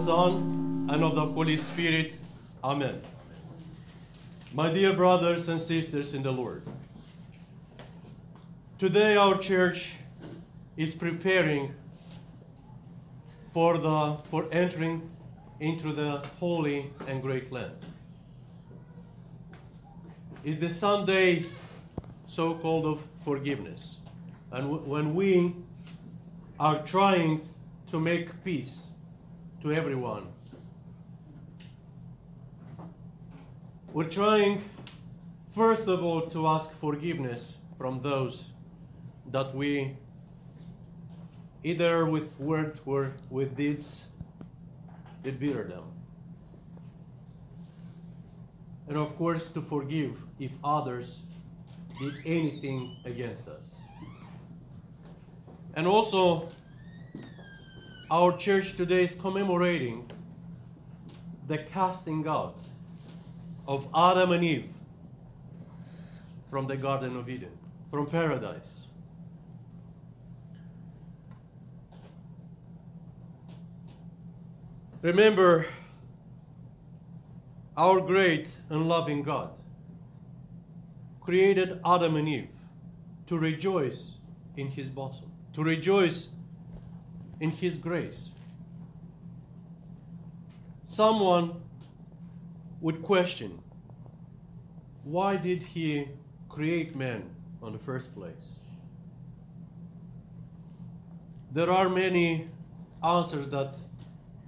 Son, and of the Holy Spirit. Amen. My dear brothers and sisters in the Lord, today our church is preparing for, the, for entering into the holy and great Lent. It's the Sunday so called of forgiveness. And when we are trying to make peace to everyone, we're trying, first of all, to ask forgiveness from those that we, either with words or with deeds, did bitter them. And of course, to forgive if others did anything against us. And also, our church today is commemorating the casting out of Adam and Eve from the Garden of Eden, from paradise. Remember, our great and loving God created Adam and Eve to rejoice in his bosom, to rejoice in his grace. Someone would question why did he create man in the first place? There are many answers that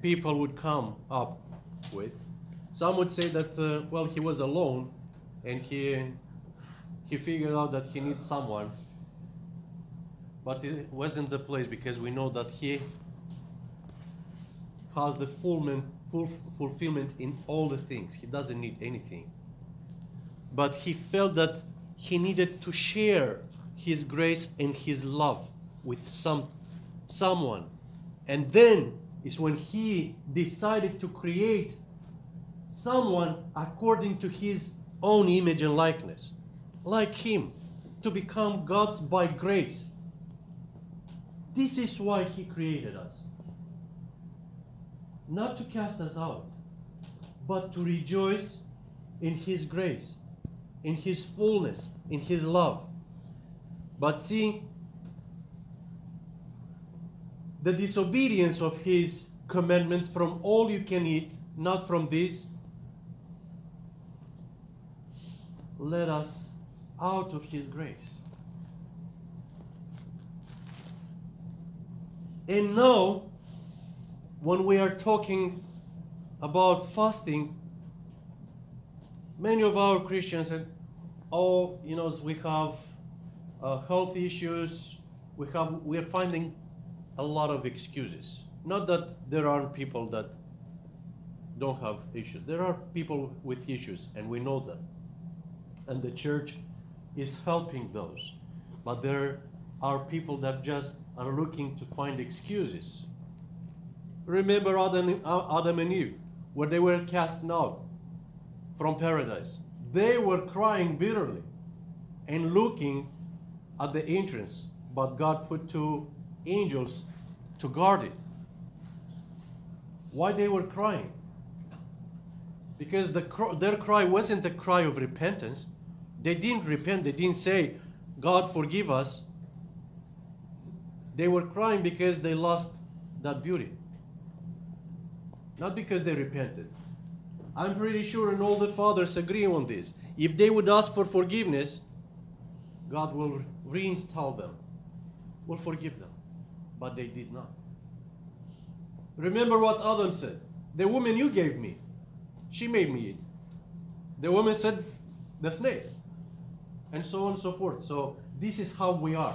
people would come up with. Some would say that, uh, well, he was alone and he, he figured out that he needs someone. But it wasn't the place because we know that he has the fullment, full fulfillment in all the things. He doesn't need anything. But he felt that he needed to share his grace and his love with some, someone. And then is when he decided to create someone according to his own image and likeness, like him, to become God's by grace. This is why he created us. Not to cast us out, but to rejoice in his grace, in his fullness, in his love. But see, the disobedience of his commandments from all you can eat, not from this, led us out of his grace. And now, when we are talking about fasting, many of our Christians say, oh, you know, we have uh, health issues, we have, we are finding a lot of excuses. Not that there aren't people that don't have issues. There are people with issues, and we know that. And the church is helping those. But there are people that just are looking to find excuses. Remember Adam, and Eve, where they were cast out from paradise. They were crying bitterly and looking at the entrance, but God put two angels to guard it. Why they were crying? Because the, their cry wasn't a cry of repentance. They didn't repent. They didn't say, God, forgive us. They were crying because they lost that beauty. Not because they repented. I'm pretty sure, and all the fathers agree on this. If they would ask for forgiveness, God will reinstall them, will forgive them. But they did not. Remember what Adam said The woman you gave me, she made me eat. The woman said, The snake. And so on and so forth. So this is how we are.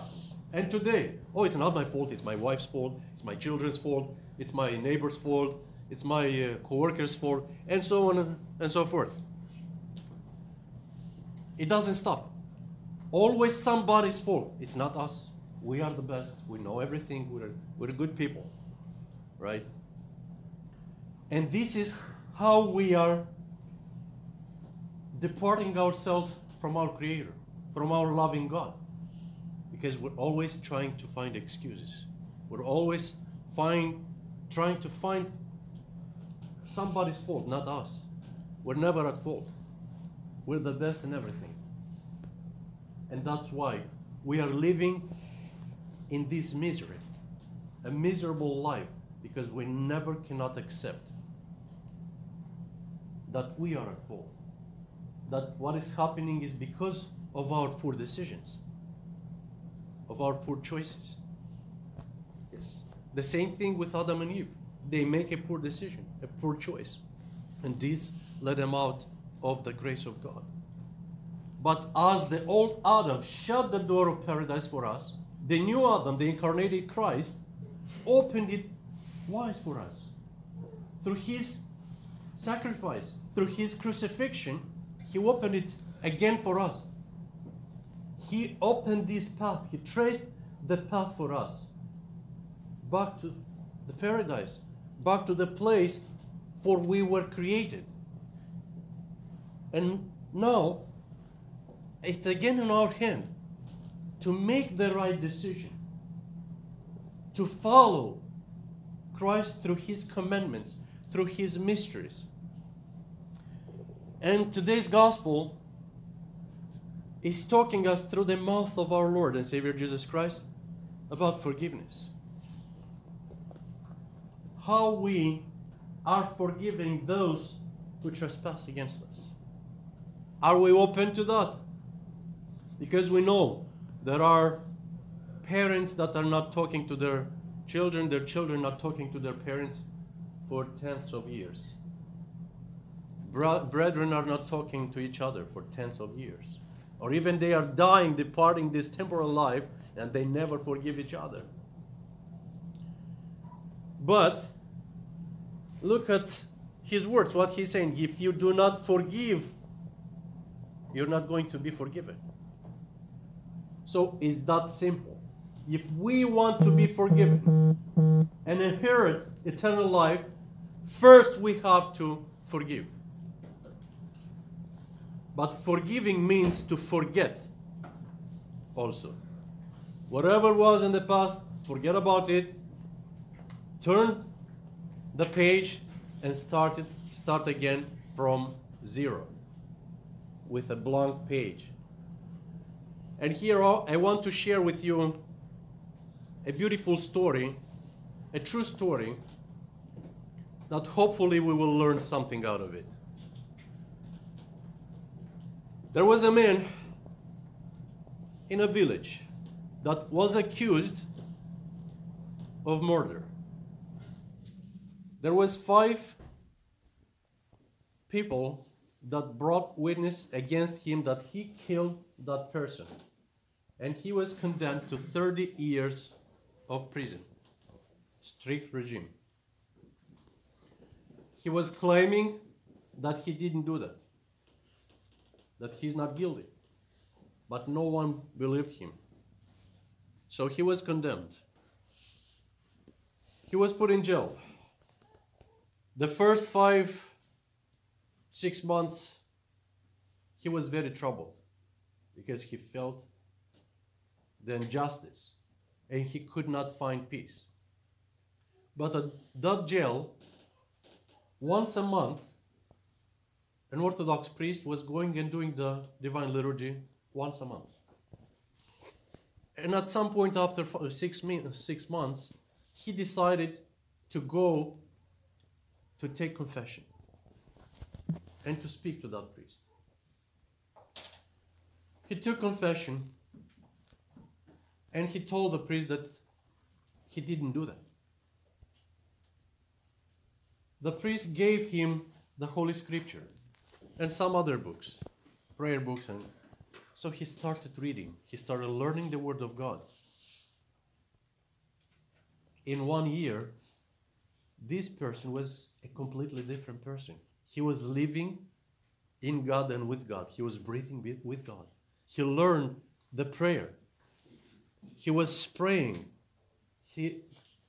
And today, oh, it's not my fault, it's my wife's fault, it's my children's fault, it's my neighbor's fault, it's my uh, co-worker's fault, and so on and so forth. It doesn't stop. Always somebody's fault. It's not us. We are the best. We know everything. We're, we're good people. Right? And this is how we are departing ourselves from our Creator, from our loving God. Because we're always trying to find excuses. We're always find, trying to find somebody's fault, not us. We're never at fault. We're the best in everything. And that's why we are living in this misery, a miserable life, because we never cannot accept that we are at fault. That what is happening is because of our poor decisions, of our poor choices. Yes. The same thing with Adam and Eve. They make a poor decision, a poor choice. And this led them out of the grace of God. But as the old Adam shut the door of paradise for us, the new Adam, the incarnated Christ, opened it wide for us. Through his sacrifice, through his crucifixion, he opened it again for us. He opened this path, he traced the path for us back to the paradise, back to the place for we were created. And now it's again in our hand to make the right decision, to follow Christ through his commandments, through his mysteries. And today's gospel is talking us through the mouth of our Lord and Savior Jesus Christ about forgiveness. How we are forgiving those who trespass against us. Are we open to that? Because we know there are parents that are not talking to their children, their children not talking to their parents for tenths of years. Brethren are not talking to each other for tenths of years. Or even they are dying, departing this temporal life, and they never forgive each other. But look at his words, what he's saying. If you do not forgive, you're not going to be forgiven. So it's that simple. If we want to be forgiven and inherit eternal life, first we have to forgive. But forgiving means to forget also. Whatever was in the past, forget about it. Turn the page and start it, start again from zero with a blank page. And here I want to share with you a beautiful story, a true story, that hopefully we will learn something out of it. There was a man in a village that was accused of murder. There was five people that brought witness against him that he killed that person and he was condemned to 30 years of prison. Strict regime. He was claiming that he didn't do that, that he's not guilty. But no one believed him. So he was condemned. He was put in jail. The first five, six months, he was very troubled because he felt the injustice, and he could not find peace. But at that jail, once a month, an Orthodox priest was going and doing the Divine Liturgy once a month. And at some point after uh, six, uh, six months, he decided to go to take confession and to speak to that priest. He took confession and he told the priest that he didn't do that. The priest gave him the Holy Scripture and some other books, prayer books, and so he started reading. He started learning the Word of God. In one year, this person was a completely different person. He was living in God and with God. He was breathing with God. He learned the prayer he was praying. He,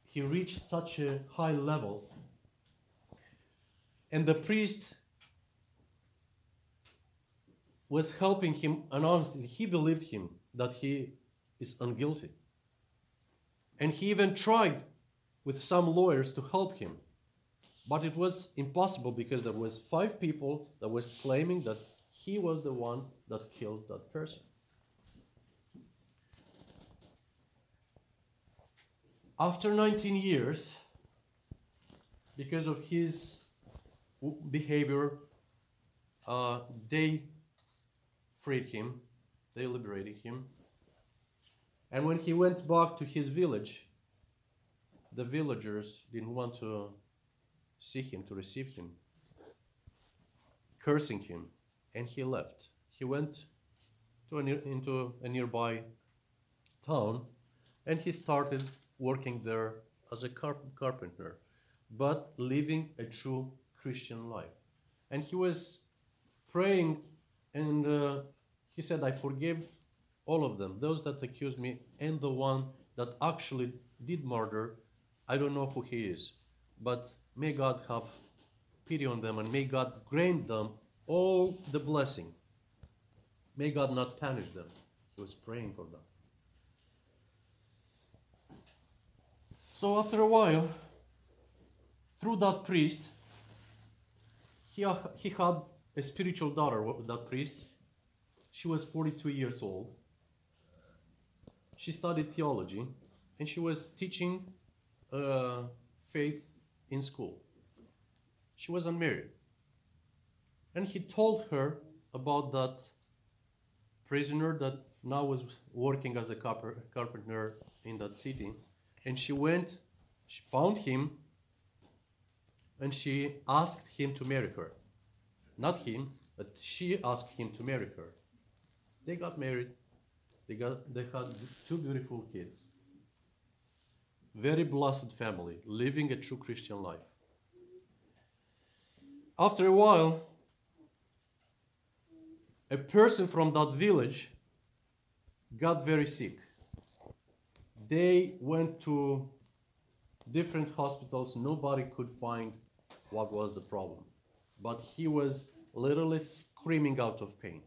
he reached such a high level. And the priest was helping him, and honestly, he believed him that he is unguilty. And he even tried with some lawyers to help him. But it was impossible because there was five people that was claiming that he was the one that killed that person. After 19 years, because of his behavior, uh, they freed him, they liberated him. And when he went back to his village, the villagers didn't want to see him, to receive him, cursing him, and he left. He went to a near, into a nearby town and he started working there as a carp- carpenter, but living a true Christian life. And he was praying and uh, he said, I forgive all of them, those that accused me, and the one that actually did murder. I don't know who he is, but may God have pity on them and may God grant them all the blessing. May God not punish them. He was praying for them. So after a while, through that priest, he, he had a spiritual daughter, that priest. She was 42 years old. She studied theology and she was teaching uh, faith in school. She was unmarried. And he told her about that prisoner that now was working as a carpenter in that city. And she went, she found him, and she asked him to marry her. Not him, but she asked him to marry her. They got married. They got they had two beautiful kids. Very blessed family, living a true Christian life. After a while, a person from that village got very sick. They went to different hospitals, nobody could find what was the problem. But he was literally screaming out of pain.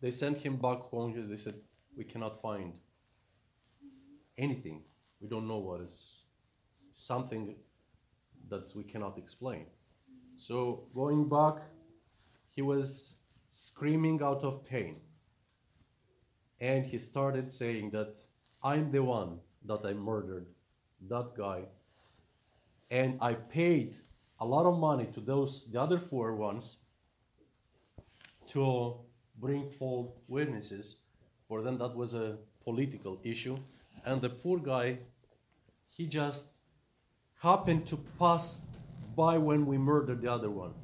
They sent him back home because they said, We cannot find anything. We don't know what is something that we cannot explain. So, going back, he was screaming out of pain. And he started saying that I'm the one that I murdered that guy. And I paid a lot of money to those the other four ones to bring forward witnesses. For them that was a political issue. And the poor guy, he just happened to pass by when we murdered the other one.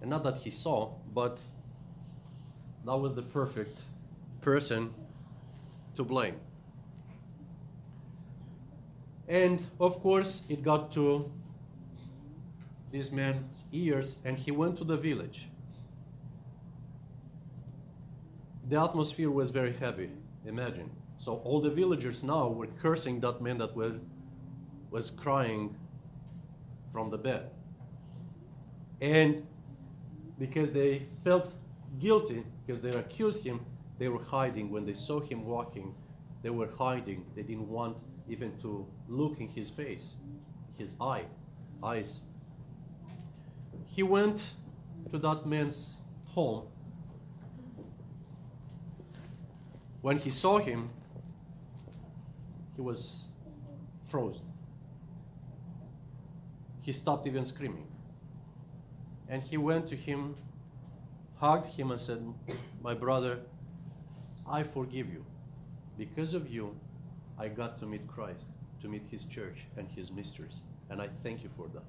And not that he saw, but that was the perfect person to blame. And of course, it got to this man's ears, and he went to the village. The atmosphere was very heavy, imagine. So all the villagers now were cursing that man that was, was crying from the bed. And because they felt guilty, because they accused him, they were hiding. When they saw him walking, they were hiding. They didn't want even to look in his face, his eye, eyes. He went to that man's home. When he saw him, he was frozen. He stopped even screaming. And he went to him, hugged him, and said, My brother, I forgive you. Because of you, I got to meet Christ, to meet his church and his mysteries. And I thank you for that.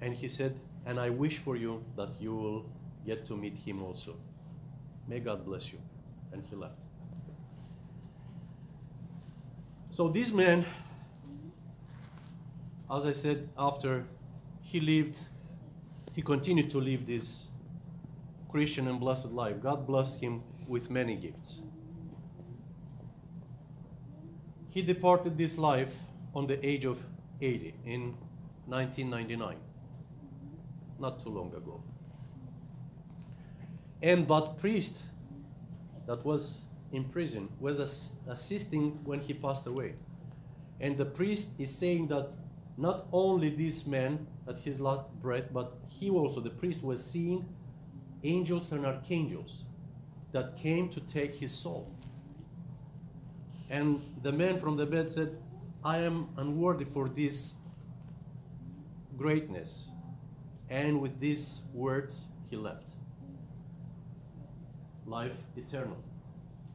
And he said, And I wish for you that you will get to meet him also. May God bless you. And he left. So this man, as I said, after he lived, he continued to live this Christian and blessed life. God blessed him with many gifts. He departed this life on the age of 80 in 1999, not too long ago. And that priest that was in prison was ass- assisting when he passed away. And the priest is saying that not only this man at his last breath, but he also, the priest, was seeing angels and archangels that came to take his soul. And the man from the bed said, I am unworthy for this greatness. And with these words, he left. Life eternal.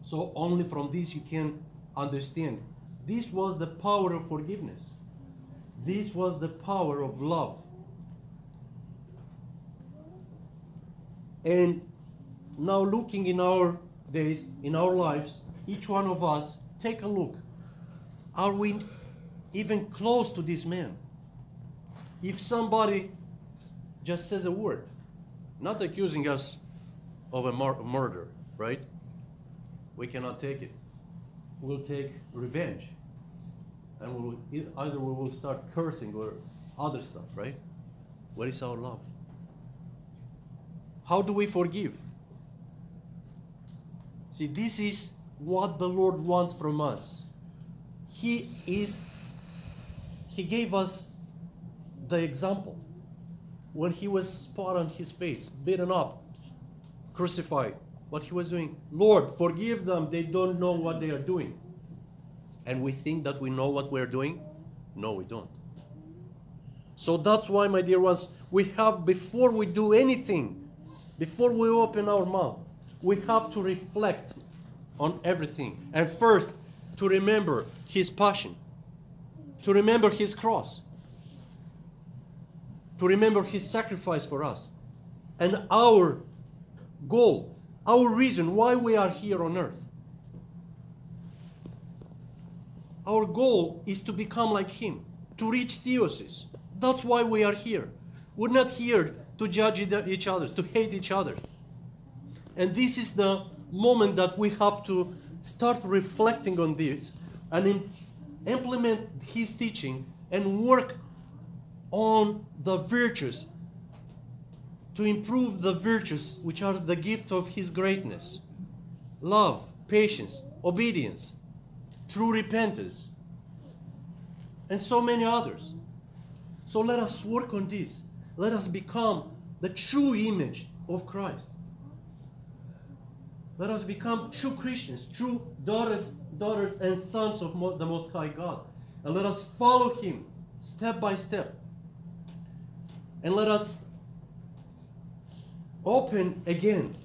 So, only from this you can understand. This was the power of forgiveness, this was the power of love. And now, looking in our days, in our lives, each one of us, take a look. Are we even close to this man? If somebody just says a word, not accusing us of a mur- murder, right? We cannot take it. We'll take revenge. And we'll, either we will start cursing or other stuff, right? Where is our love? How do we forgive? See, this is what the Lord wants from us. He is, He gave us the example when He was spot on His face, beaten up, crucified. What He was doing, Lord, forgive them, they don't know what they are doing. And we think that we know what we're doing? No, we don't. So that's why, my dear ones, we have, before we do anything, before we open our mouth, we have to reflect on everything. And first, to remember His passion, to remember His cross, to remember His sacrifice for us, and our goal, our reason why we are here on earth. Our goal is to become like Him, to reach theosis. That's why we are here. We're not here to judge each other, to hate each other. And this is the moment that we have to start reflecting on this and im- implement His teaching and work on the virtues to improve the virtues which are the gift of His greatness love, patience, obedience, true repentance, and so many others. So let us work on this. Let us become the true image of Christ. Let us become true Christians, true daughters, daughters and sons of Mo- the Most High God. And let us follow Him step by step. And let us open again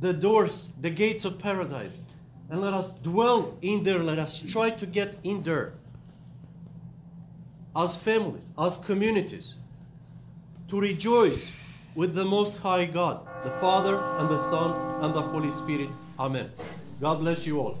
the doors, the gates of paradise. And let us dwell in there. Let us try to get in there as families, as communities, to rejoice with the Most High God, the Father and the Son and the Holy Spirit. Amen. God bless you all.